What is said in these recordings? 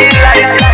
like, light.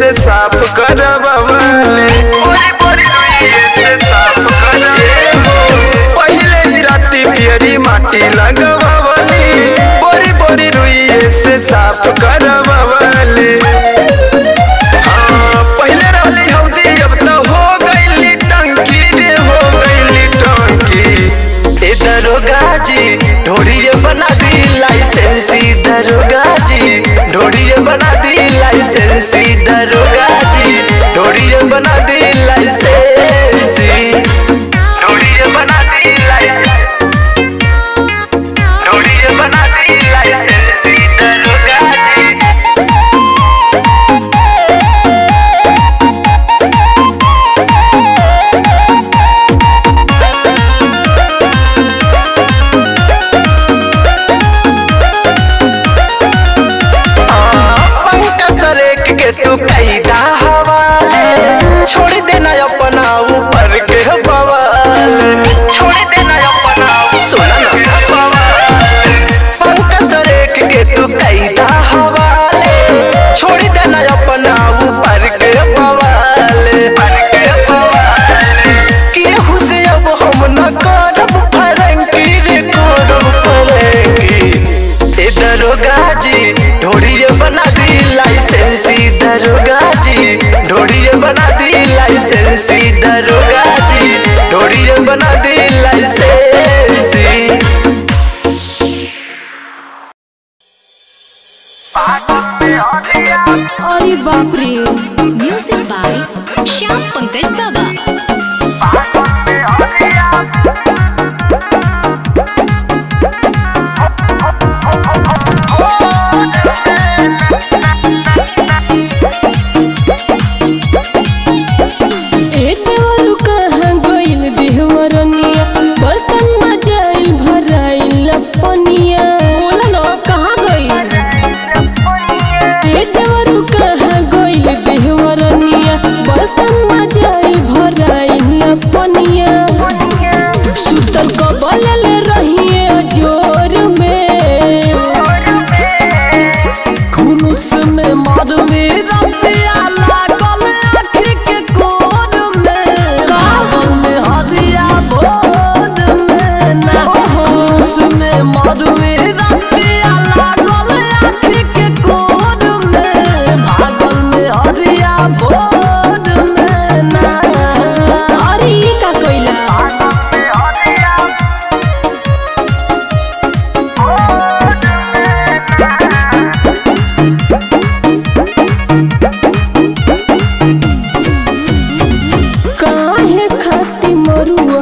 से साफ़ कर बबले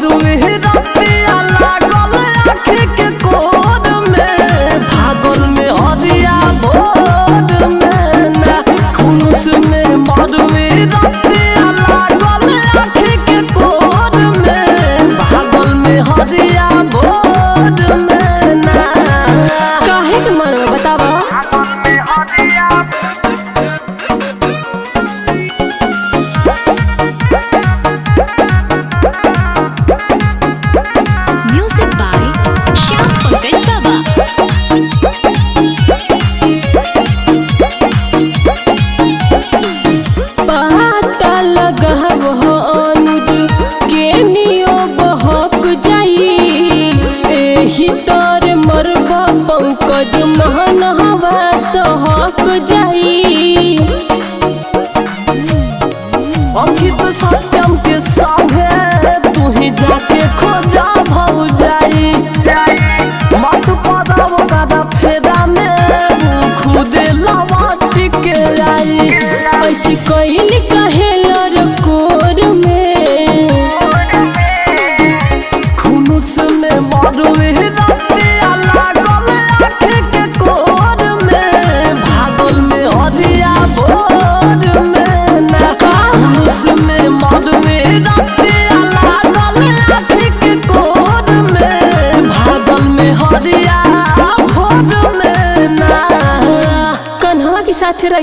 करू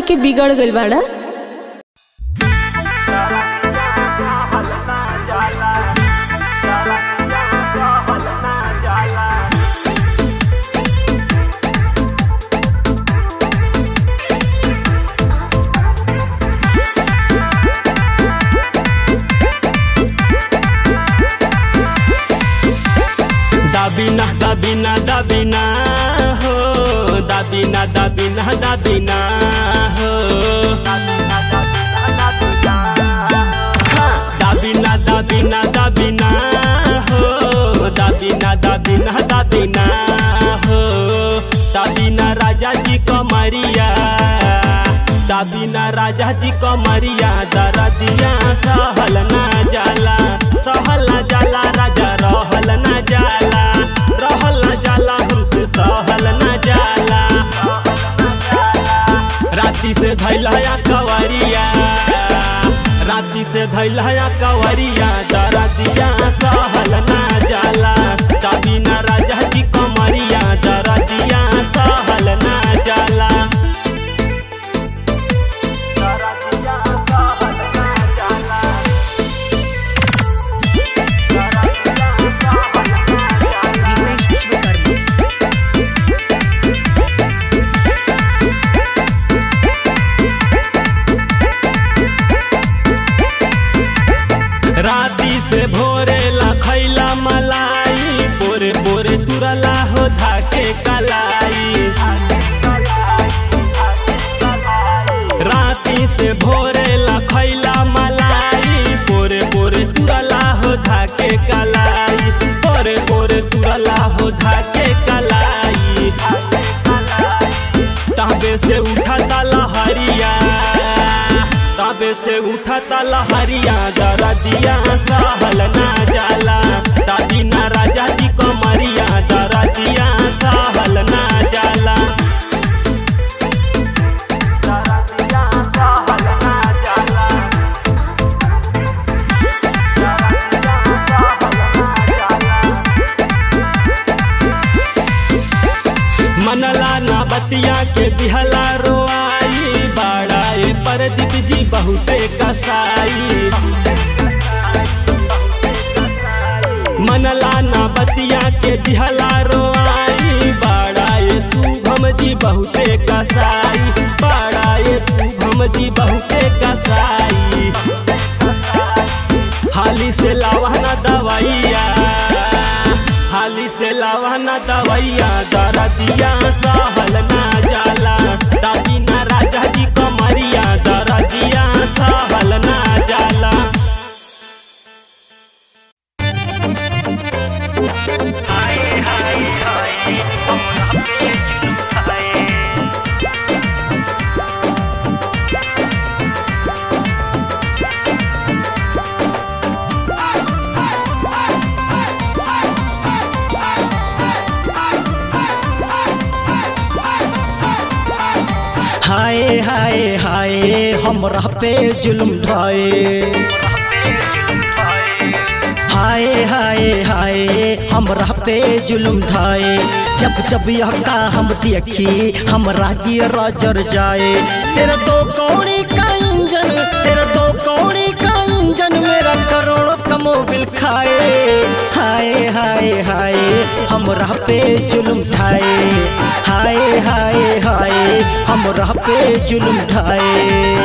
के साथे रह के बिगड़ गइल बाड़ा दाबिना राजा जी को कमरिया दरदिया सहल ना जाला, सहल ना जाला, राजा रहल ना जाला, रहल ना जाला, हमसे सहल ना जाला। राती से धैलया कवरिया, राती से धैलया कवरिया दरदिया सहल ना जाला। दाबिना से हरिया जरा दरदिया सहल ना जाला। हाली से लावाना दवाइया हाली से लावाना दवाइया दरदिया सहल ना जाला। हाय हाय हाय, हमरा पे जुल्म ढाए। हाय हाय हाय, हमरा पे जुल्म ढाए। जब जब यह हम देखी, हम राज़ी रजर जाए। तेरा दो कौड़ी का इंजन, तेरा का इंजन मेरा करोड़ों कमो बिल खाए। हाय हाय हाय हमरा पे जुल्म ढाए। हाय हाय हाय हमरा पे जुल्म ढाए।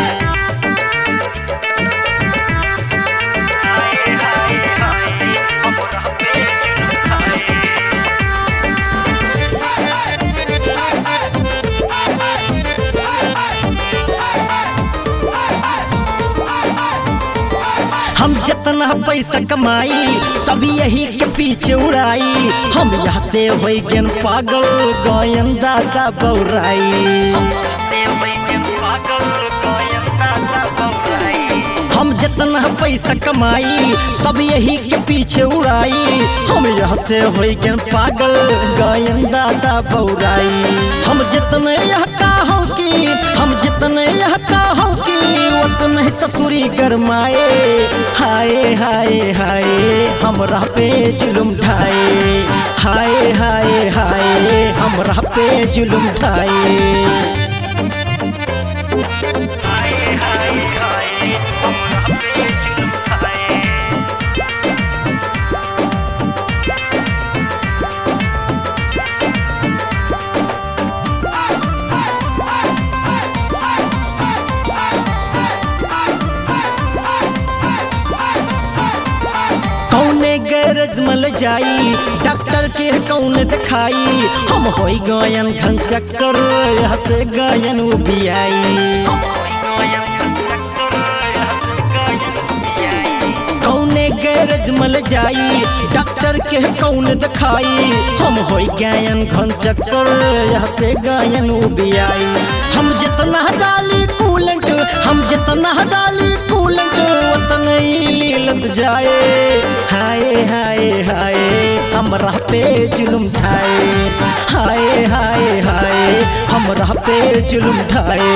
हम पैसा कमाई, सब यही के पीछे उड़ाई। हम यहाँ से हो गन पागल गायन दादा बौराई। हम जितना पैसा कमाई, सब यही के पीछे उड़ाई। हम यहाँ से हो गन पागल गायन दादा बौराई। हम जितने यहाँ का हो की, हम जितने यहाँ का नहीं ससुरी गरमाए हाय हाय हाय हमरा पे जुलुम ढाए हाय हाय हाय हमरा पे जुलुम ढाए गैरज मल जाई, डॉक्टर के कौन दिखाई? हम होई गायन घन चक्कर यहाँ से गायन उबियाई। कौने मल जाई, डॉक्टर के कौन दिखाई? हम हो गायन घन चक्कर यहाँ से गायन उबियाई। हम जितना डाली कूलेंट हम जितना डाली कूलेंट उतना ही जाए। हाय हाय हाय, हमरा पे जुलम ढाए हाय हाय हाय, हमरा पे जुलम ढाए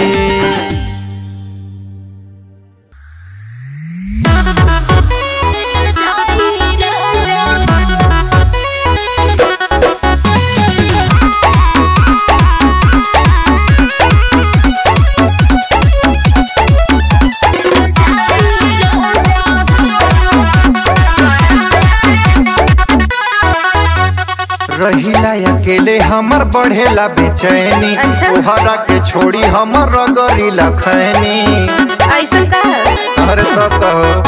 हमर बढ़ेला बेचैनी। अच्छा। तोहरा के छोड़ी हमर रगरी लखैनी। अरे कहो।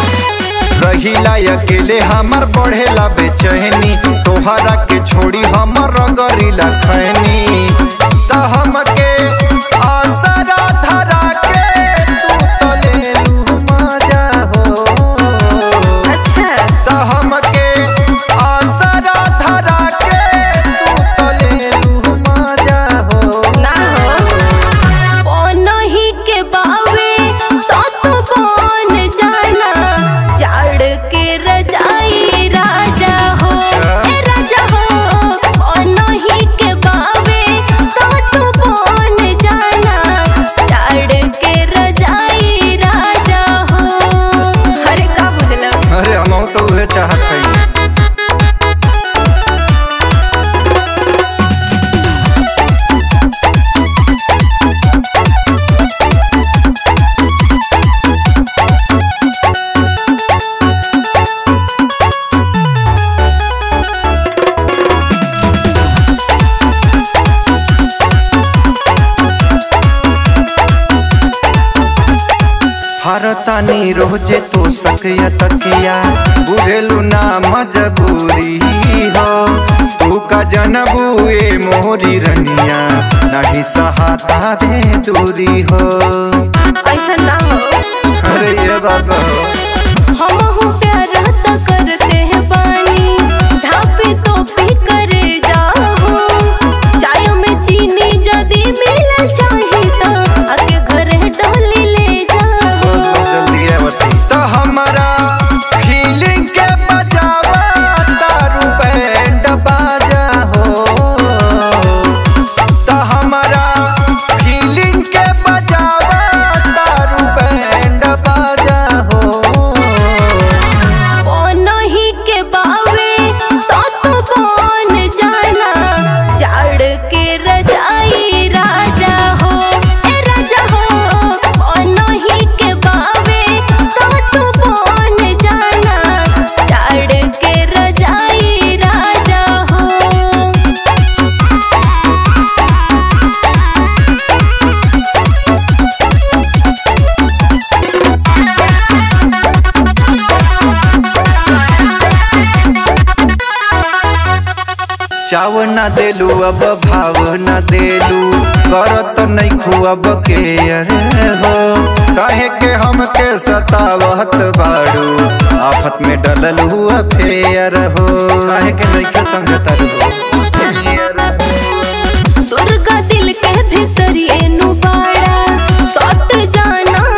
रहिला अकेले हमर बढ़ेला बेचैनी। तोहरा के छोड़ी हमर रगरीला खैनी त हमके मजबूरी हो। तू का जनबू ए मोरी रनिया नहीं सहाता दे दूरी हो। ऐसा ना हो। अरे ये बात चाव ना देलू, अब भाव ना देलू। करत तो नहीं खुआब के, अरे हो। कहे के हमके सतावत बाड़ू। आफत में डलल हुआ फेयर हो। काहे के लइका समझता रो दुर्गा दिल के भीतर एनु बाड़ा। सट जाना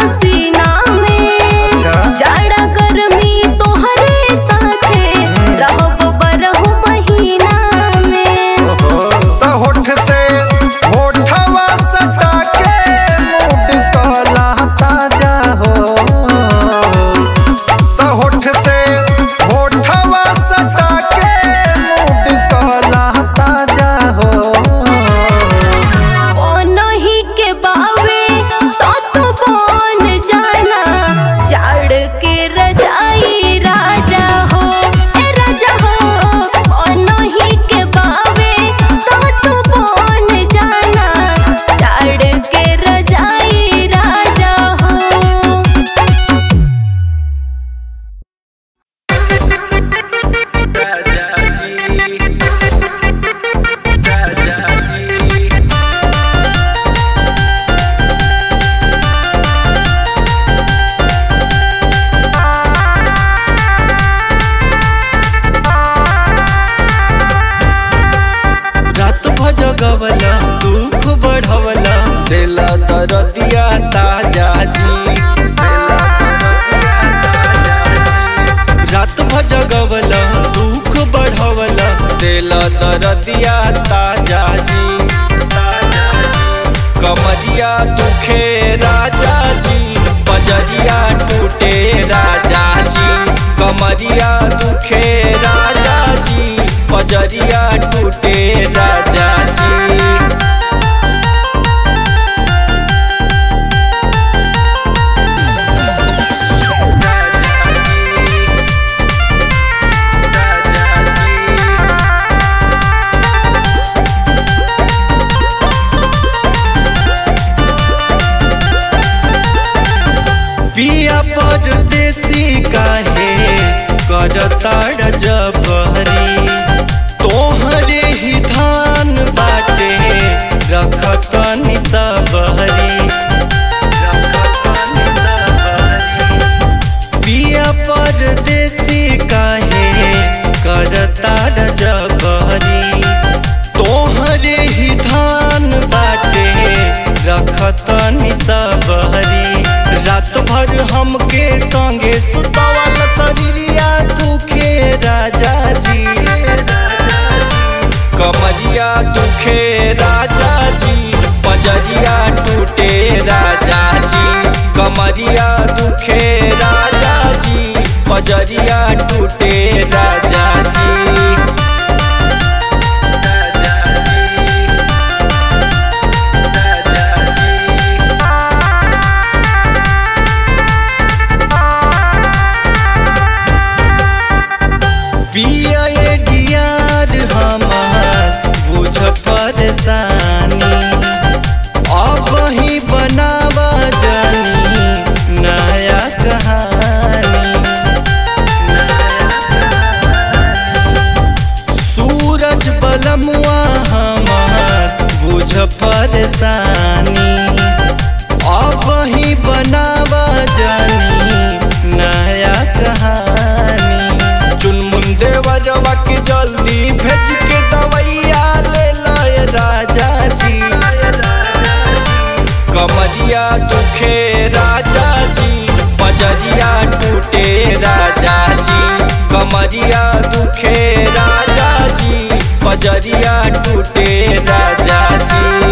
जी ताज़ा जी। कमरिया दुखे राजा जी। बजरिया टूटे राजा जी। कमरिया दुखे राजा जी। बजरिया टूटे राजा जी। सुतवल शरीरिया दुखे राजा जी। कमरिया दुखे राजा जी, पजरिया टूटे राजा जी। कमरिया दुखे राजा जी, पजरिया टूटे राजा बलमुआ हमार, बुझ परेशानी। अब ही बनावा जानी, नया कहानी। चुनमुन देवरवा के जल्दी भेज के दवैया ले लय राजा जी। कमरिया दुखे राजा जी, बजरिया टूटे राजा जी। कमरिया दुखे राजा नज़रिया टूटे राजा जी।